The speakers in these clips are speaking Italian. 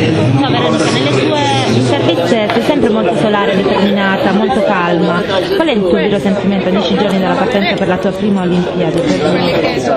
Ciao Veronica, nelle tue interviste sei sempre molto solare, determinata, molto calma. Qual è il tuo vero sentimento a 10 giorni dalla partenza per la tua prima Olimpiade?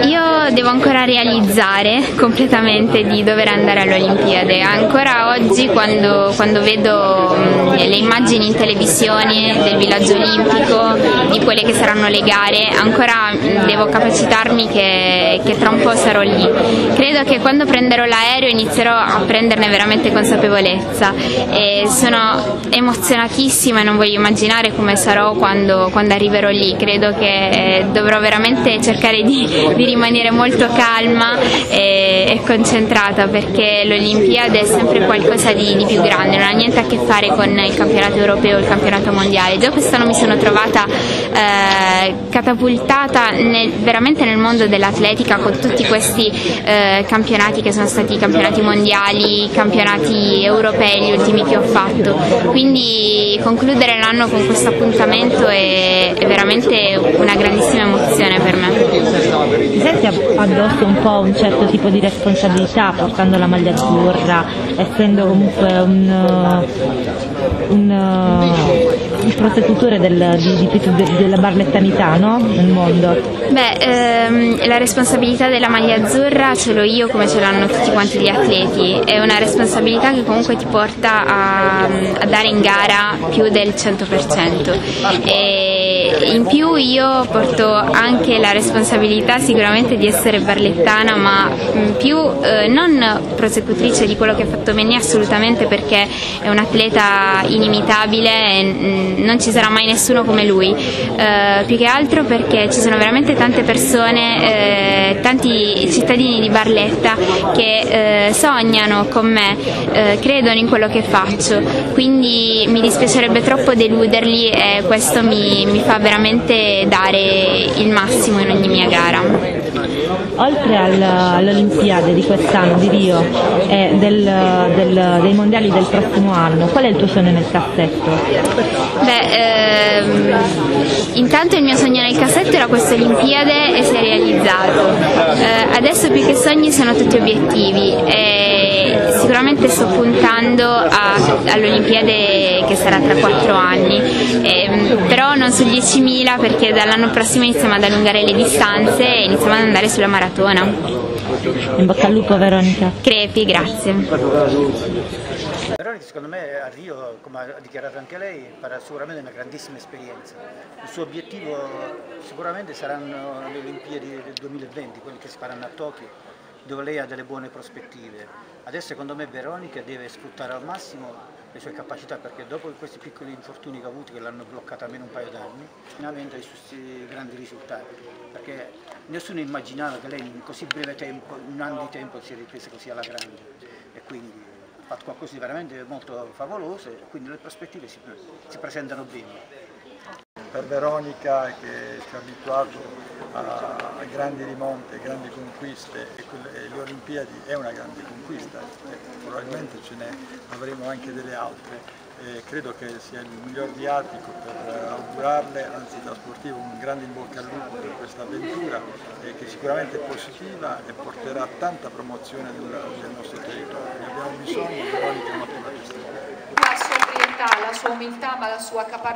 Io devo ancora realizzare completamente di dover andare alle Olimpiadi. Ancora oggi quando, quando vedo mh, le immagini in televisione del villaggio olimpico, di quelle che saranno le gare, ancora mh, devo capacitarmi che, che tra un po' sarò lì. Credo che quando prenderò l'aereo inizierò a prenderne veramente consapevolezza e sono emozionatissima e non voglio immaginare come sarò quando, quando arriverò lì. Credo che eh, dovrò veramente cercare di, di rimanere molto calma e, e concentrata perché l'Olimpiade è sempre qualcosa di, di, più grande, non ha niente a che fare con il campionato europeo il campionato mondiale. Già quest'anno mi sono trovata eh, catapultata nel, veramente nel mondo dell'atletica con tutti questi eh, campionati che sono stati campionati mondiali, campionati europei, gli ultimi che ho fatto. Quindi concludere l'anno con questo appuntamento è, è veramente una grandissima emozione per me. Ti senti addosso un po' un certo tipo di responsabilità portando la maglia azzurra, essendo comunque un, un, un prosecutori del, di, di, della barlettanità no? nel mondo? Beh, ehm, la responsabilità della maglia azzurra ce l'ho io come ce l'hanno tutti quanti gli atleti, è una responsabilità che comunque ti porta a, a dare in gara più del 100%. E in più io porto anche la responsabilità sicuramente di essere barlettana, ma più eh, non prosecutrice di quello che ha fatto Menni assolutamente perché è un atleta inimitabile e non ci sarà mai nessuno come lui, eh, più che altro perché ci sono veramente tante persone, eh, tanti cittadini di Barletta che eh, sognano con me, eh, credono in quello che faccio, quindi mi dispiacerebbe troppo deluderli e questo mi, mi fa veramente dare il massimo in ogni mia gara. Oltre all'Olimpiade di quest'anno di Rio e del, del, dei mondiali del prossimo anno, qual è il tuo sogno nel cassetto? Beh, ehm, intanto il mio sogno nel cassetto era questa Olimpiade e si è realizzato. Eh, adesso più che sogni sono tutti obiettivi e sicuramente sto puntando all'Olimpiade che sarà tra quattro anni, eh, però non su 10.000 perché dall'anno prossimo iniziamo ad allungare le distanze e iniziamo ad andare sulla maratona. In bocca al lupo Veronica. Crepi, grazie. Veronica secondo me a Rio, come ha dichiarato anche lei, farà sicuramente una grandissima esperienza. Il suo obiettivo sicuramente saranno le Olimpiadi del 2020, quelle che si faranno a Tokyo, dove lei ha delle buone prospettive. Adesso secondo me Veronica deve sfruttare al massimo le sue capacità perché dopo questi piccoli infortuni che ha avuto che l'hanno bloccata almeno un paio d'anni, finalmente ha i suoi grandi risultati. Perché nessuno immaginava che lei in così breve tempo, in un anno di tempo si riprese così alla grande. E quindi ha fatto qualcosa di veramente molto favoloso e quindi le prospettive si, si presentano bene per Veronica che ci ha abituato a, a grandi rimonte, grandi conquiste e, le Olimpiadi è una grande conquista e probabilmente ce ne avremo anche delle altre. E credo che sia il miglior viatico per augurarle, anzi da sportivo un grande in bocca al lupo per questa avventura eh, che sicuramente è positiva e porterà tanta promozione del, del nostro territorio. Ne abbiamo bisogno, Veronica è. La sua umiltà, la sua umiltà ma la sua capacità